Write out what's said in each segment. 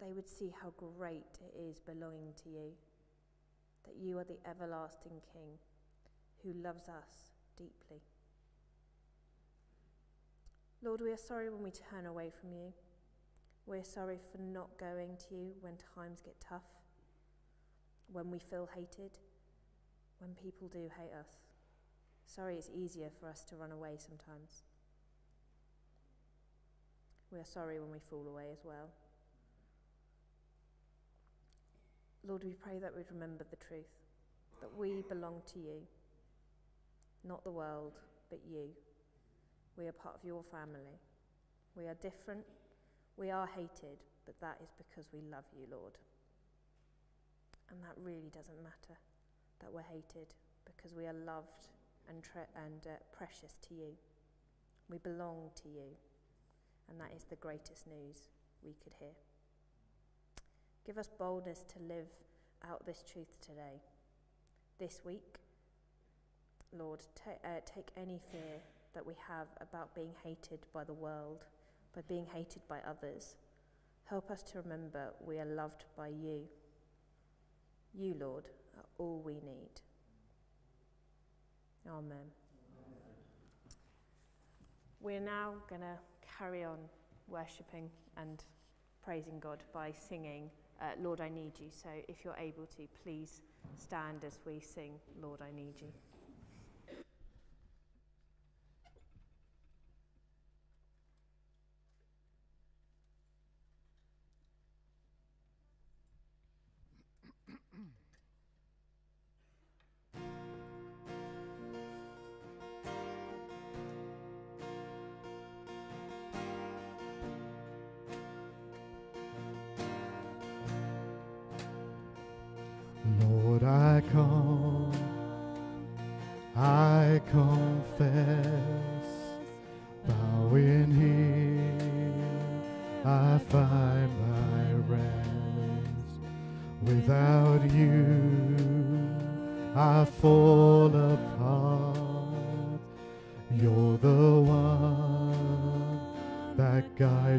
they would see how great it is belonging to you, that you are the everlasting King who loves us deeply. Lord, we are sorry when we turn away from you. We're sorry for not going to you when times get tough, when we feel hated, when people do hate us. Sorry, it's easier for us to run away sometimes. We are sorry when we fall away as well. Lord, we pray that we'd remember the truth, that we belong to you, not the world, but you. We are part of your family. We are different. We are hated, but that is because we love you, Lord. And that really doesn't matter that we're hated because we are loved and, tre- and uh, precious to you. We belong to you. And that is the greatest news we could hear. Give us boldness to live out this truth today. This week, Lord, ta- uh, take any fear that we have about being hated by the world, by being hated by others. Help us to remember we are loved by you. You, Lord, are all we need. Amen. We're now going to carry on worshipping and praising God by singing uh, Lord, I need you. So if you're able to, please stand as we sing, Lord, I need you.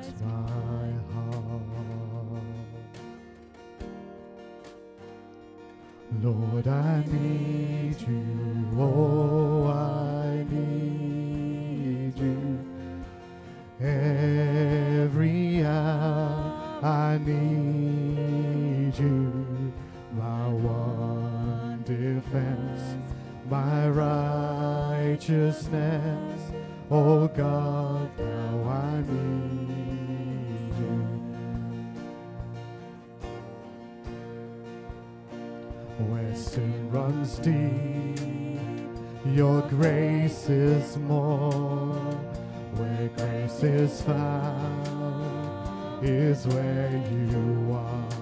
Guides my heart. Lord, I need you. Oh, I need you. Every hour I need you. My one defense, my righteousness. Oh God, sin runs deep. Your grace is more. Where grace is found is where you are.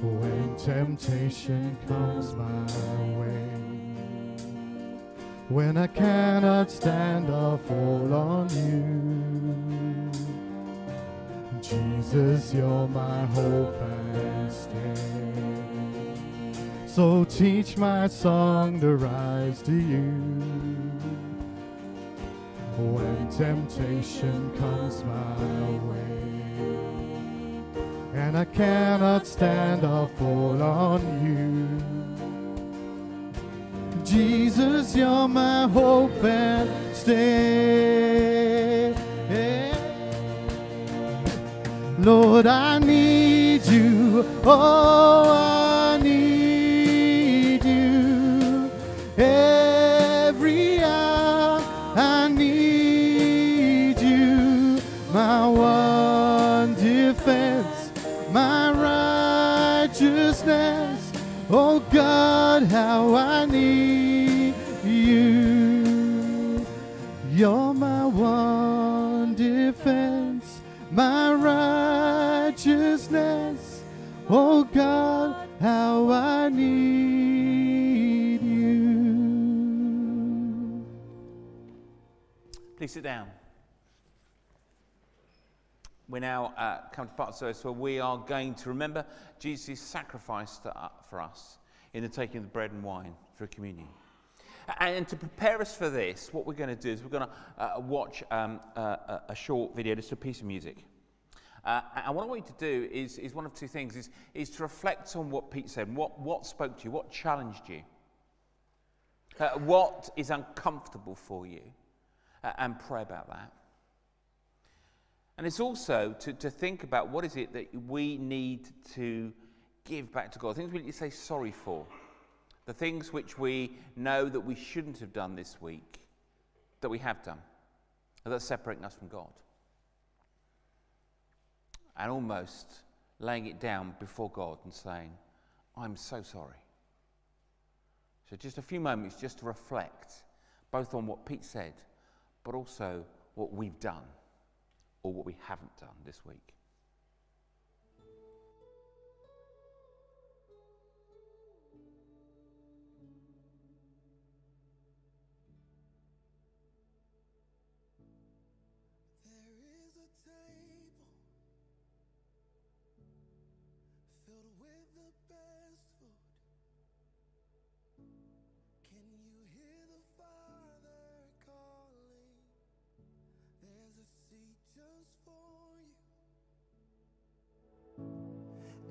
When temptation comes my way, when I cannot stand or fall on you, Jesus, you're my hope and stay. So teach my song to rise to you when temptation comes my way and I cannot stand or fall on you. Jesus, you're my hope and stay. Lord, I need you. Oh, I sit down. We're now uh, come to part of the service where we are going to remember Jesus' sacrifice to, uh, for us in the taking of the bread and wine for communion. And to prepare us for this, what we're going to do is we're going to uh, watch um, uh, a short video, just a piece of music. Uh, and what I want you to do is, is one of two things, is, is to reflect on what Pete said, what, what spoke to you, what challenged you, uh, what is uncomfortable for you, and pray about that. And it's also to, to think about what is it that we need to give back to God, things we need to say sorry for, the things which we know that we shouldn't have done this week, that we have done, that's separating us from God. And almost laying it down before God and saying, I'm so sorry. So, just a few moments just to reflect both on what Pete said, but also what we've done or what we haven't done this week.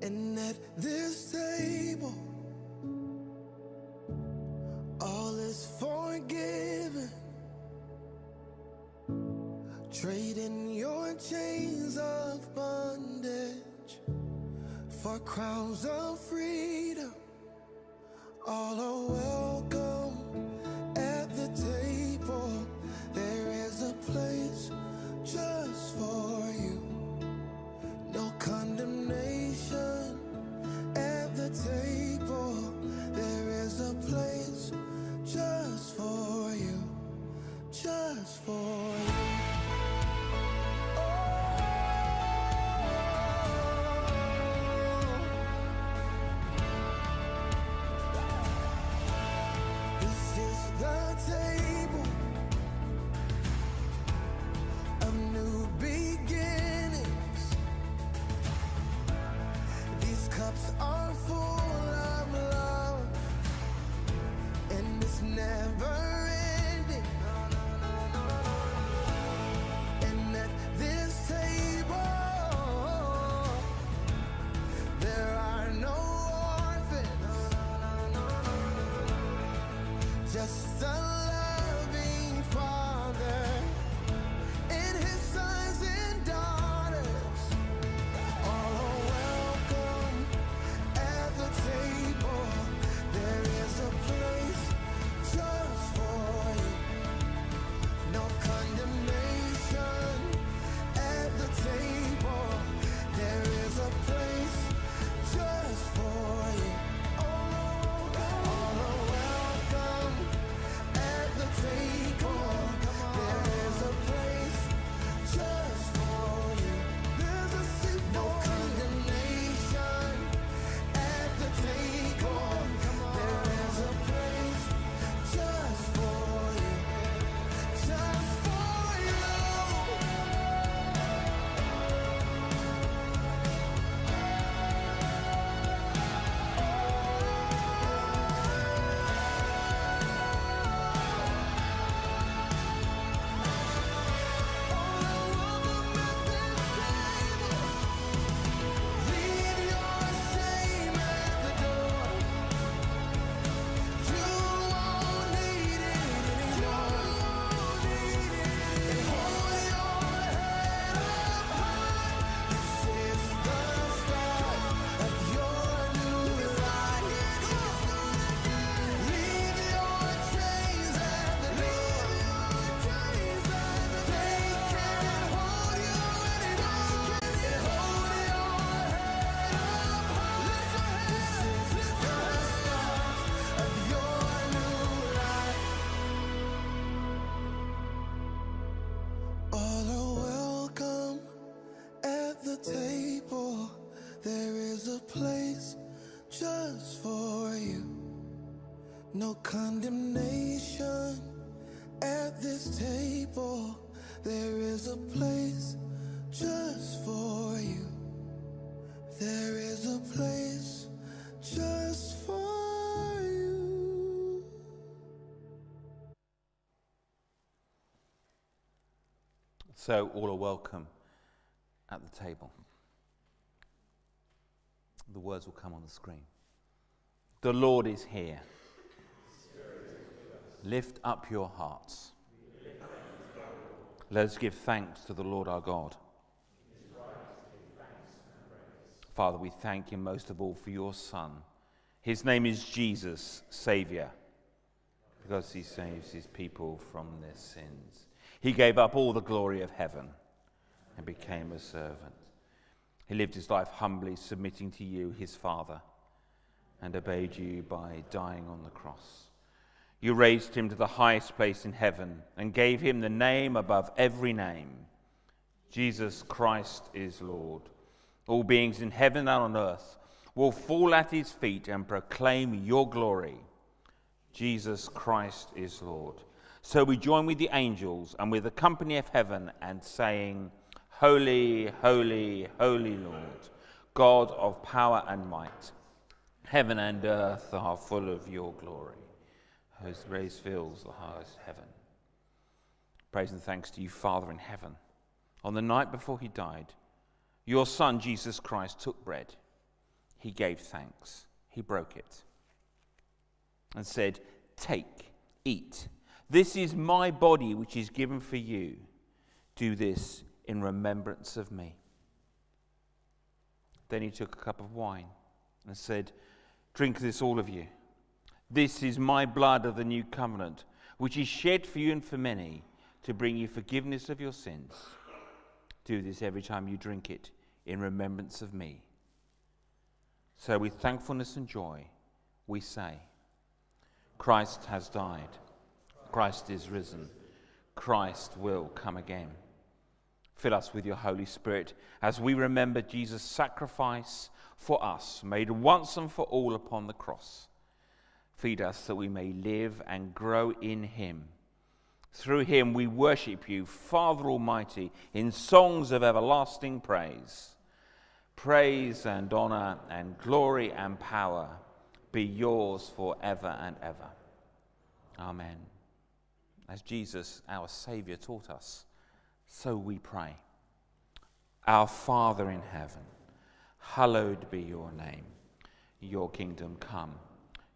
And at this table, all is forgiven. Trading your chains of bondage for crowns of freedom. No condemnation at this table. There is a place just for you. There is a place just for you. So, all are welcome at the table. The words will come on the screen. The Lord is here. Lift up your hearts. Let us give thanks to the Lord our God. Father, we thank you most of all for your Son. His name is Jesus, Saviour, because he saves his people from their sins. He gave up all the glory of heaven and became a servant. He lived his life humbly, submitting to you, his Father, and obeyed you by dying on the cross. You raised him to the highest place in heaven and gave him the name above every name. Jesus Christ is Lord. All beings in heaven and on earth will fall at his feet and proclaim your glory. Jesus Christ is Lord. So we join with the angels and with the company of heaven and saying, Holy, holy, holy Lord, God of power and might. Heaven and earth are full of your glory. Whose rays fills the highest heaven. Praise and thanks to you, Father in heaven. On the night before he died, your Son, Jesus Christ, took bread. He gave thanks. He broke it and said, Take, eat. This is my body, which is given for you. Do this in remembrance of me. Then he took a cup of wine and said, Drink this, all of you. This is my blood of the new covenant, which is shed for you and for many to bring you forgiveness of your sins. Do this every time you drink it in remembrance of me. So, with thankfulness and joy, we say, Christ has died, Christ is risen, Christ will come again. Fill us with your Holy Spirit as we remember Jesus' sacrifice for us, made once and for all upon the cross. Feed us that we may live and grow in him. Through him we worship you, Father Almighty, in songs of everlasting praise. Praise and honor and glory and power be yours forever and ever. Amen. As Jesus, our Saviour, taught us, so we pray. Our Father in heaven, hallowed be your name. Your kingdom come,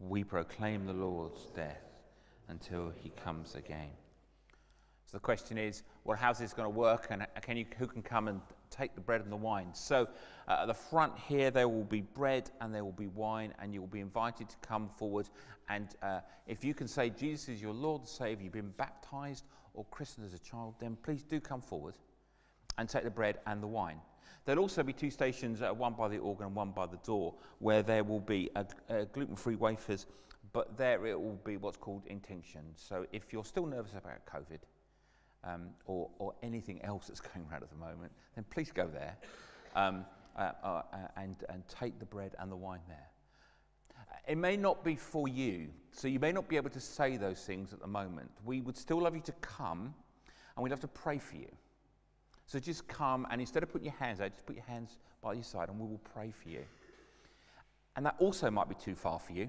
we proclaim the Lord's death until he comes again. So the question is, well, how's this going to work, and can you, who can come and take the bread and the wine? So uh, at the front here, there will be bread and there will be wine, and you will be invited to come forward. And uh, if you can say Jesus is your Lord and Savior, you've been baptized or christened as a child, then please do come forward and take the bread and the wine. There'll also be two stations, uh, one by the organ and one by the door, where there will be a, a gluten-free wafers, but there it will be what's called intinction. So if you're still nervous about COVID um, or, or anything else that's going around at the moment, then please go there um, uh, uh, and, and take the bread and the wine there. It may not be for you, so you may not be able to say those things at the moment. We would still love you to come, and we'd love to pray for you. So just come and instead of putting your hands out, just put your hands by your side and we will pray for you. And that also might be too far for you.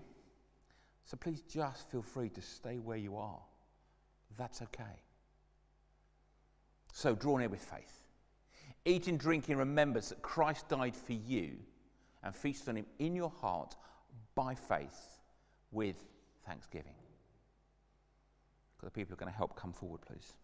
So please just feel free to stay where you are. That's okay. So draw near with faith. Eat and drink in remembrance that Christ died for you and feast on him in your heart by faith with thanksgiving. The people are going to help come forward, please.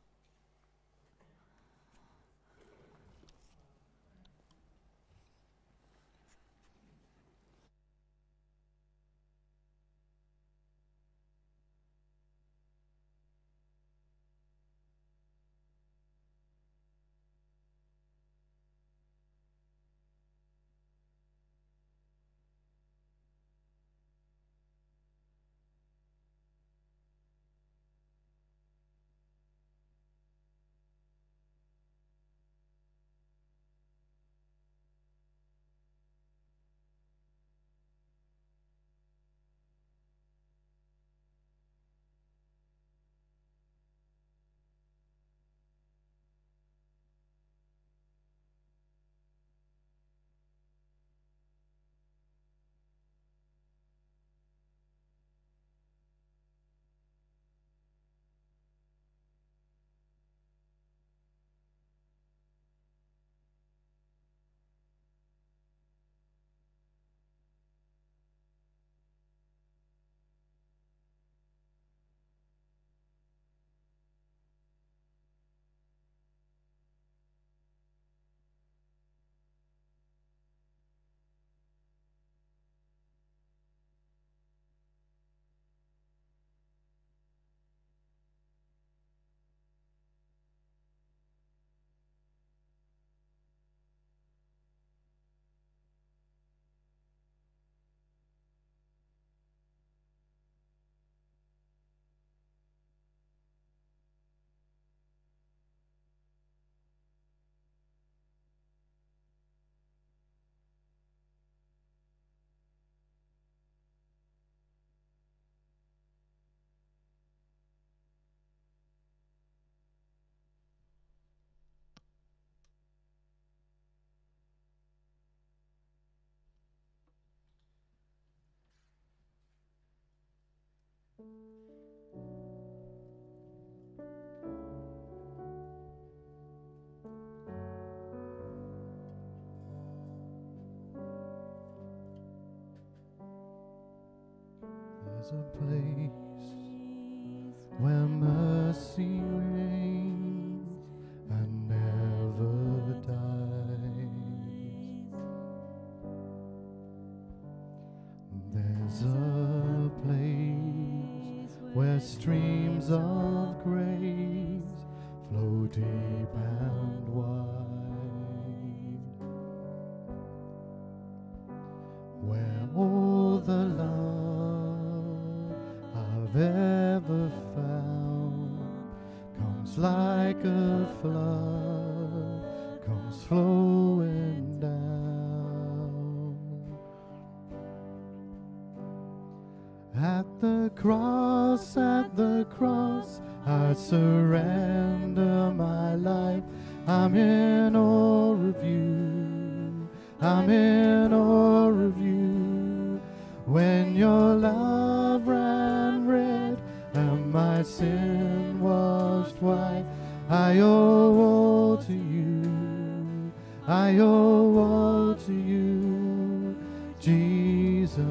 A place where mercy I've ever found comes like a flood, comes flowing down. At the cross, at the cross, I surrender my life. I'm in awe of you. I'm in awe of you. When your love sin washed white, I owe all to you. I owe all to you, Jesus.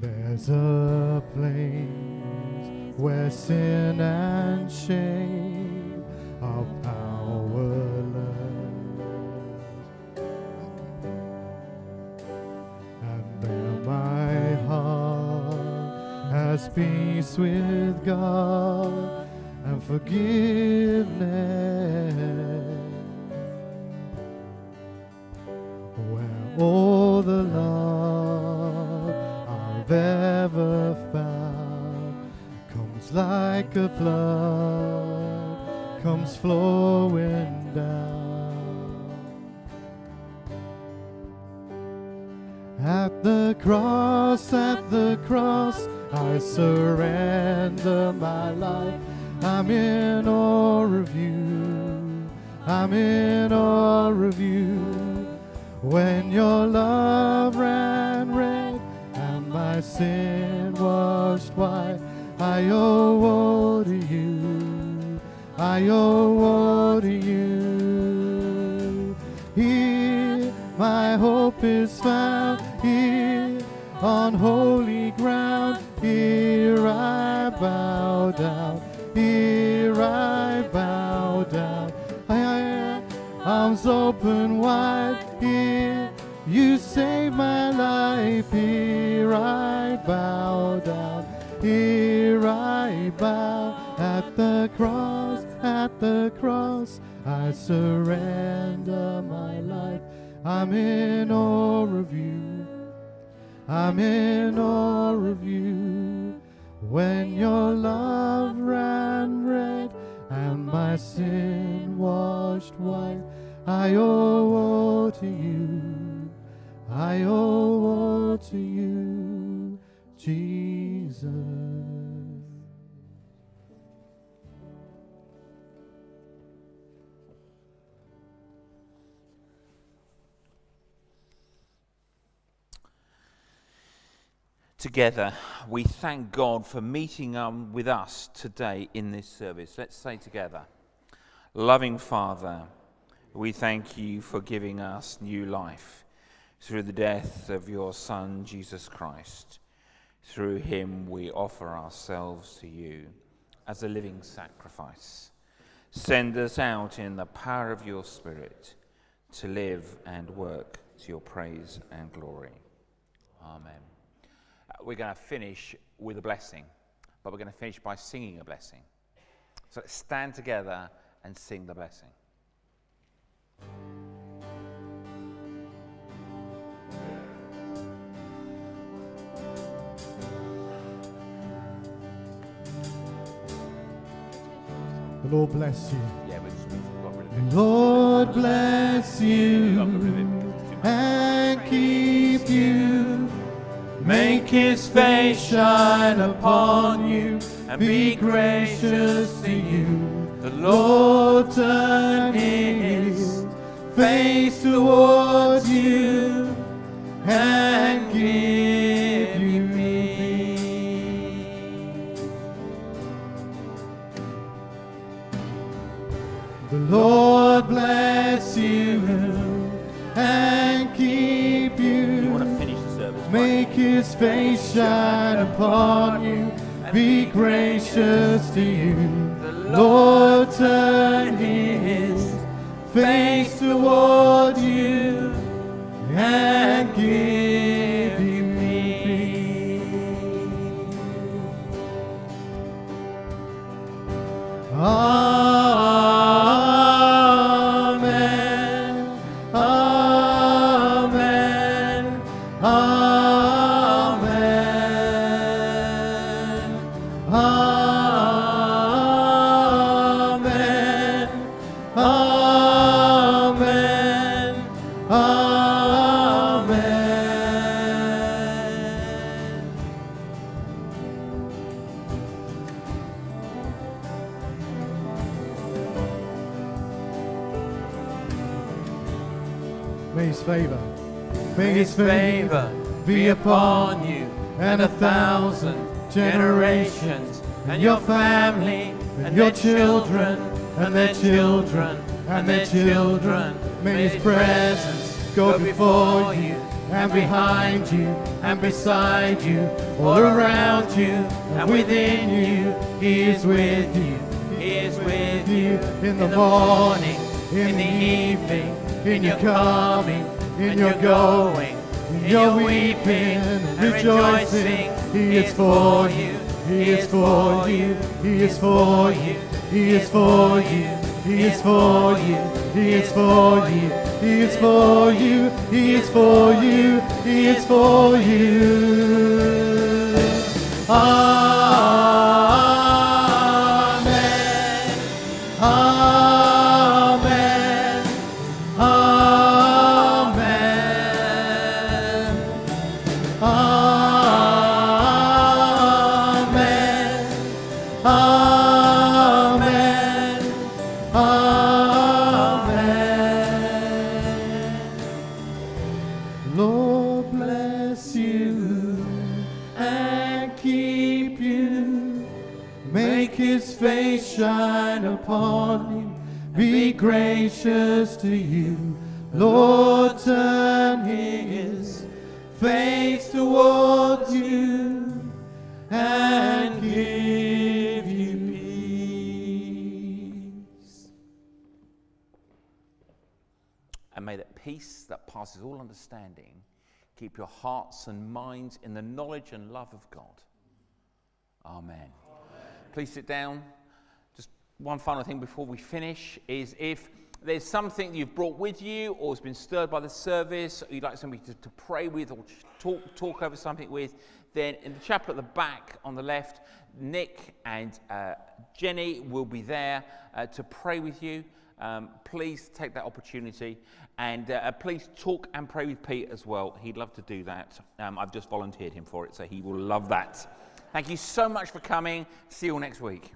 There's a place where sin and shame peace with God and forgiveness. Where all the love I've ever found comes like a flood, cross, at the cross, I surrender my life. I'm in awe of you. I'm in awe of you. When your love ran red and my sin washed white, I owe all to you. I owe all to you. Here my hope is found. Here on holy ground. Here I bow down. Here I bow down. I, arms open wide. Here you save my life. Here I bow down. Here I bow at the cross, at the cross. I surrender my life. I'm in awe of you. I'm in awe of you. When your love ran red and my sin washed white, I owe all to you. I owe all to you, Jesus. Together, we thank God for meeting um, with us today in this service. Let's say together, Loving Father, we thank you for giving us new life through the death of your Son, Jesus Christ. Through him, we offer ourselves to you as a living sacrifice. Send us out in the power of your Spirit to live and work to your praise and glory. Amen. We're going to finish with a blessing, but we're going to finish by singing a blessing. So let's stand together and sing the blessing. The Lord bless you. Yeah, we just we've got rid of it. Lord bless We've got rid of you it because it's too much. and keep you. Make his face shine upon you and be gracious to you. The Lord turn his face towards you and his face shine upon you, be gracious to you. The Lord turn his face toward you and give you peace. Amen. Upon you and a thousand generations, and your family, and your children, and their children, and their children. May his presence go before you, and behind you, and beside you, all around you, and within you. He is with you, he is with you in the morning, in the evening, in your coming, in your going, in your weeping and rejoicing. He is for you, he is for you, he is for you, he is for you, he is for you, he is for you, he is for you, he is for you, he is for you. Amen. To you. Lord, turn his face towards you and give you peace. And may that peace that passes all understanding keep your hearts and minds in the knowledge and love of God. Amen. Please sit down. Just one final thing before we finish is if there's something you've brought with you or has been stirred by the service, or you'd like somebody to, to pray with or talk, talk over something with, then in the chapel at the back on the left, Nick and uh, Jenny will be there uh, to pray with you. Um, please take that opportunity and uh, please talk and pray with Pete as well. He'd love to do that. Um, I've just volunteered him for it, so he will love that. Thank you so much for coming. See you all next week.